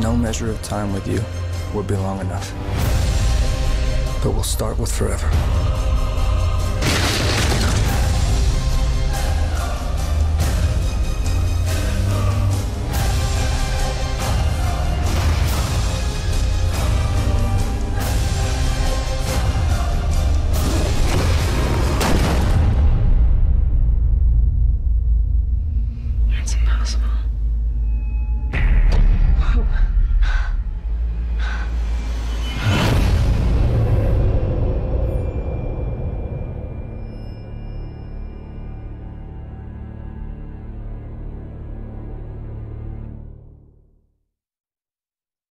No measure of time with you would be long enough. But we'll start with forever.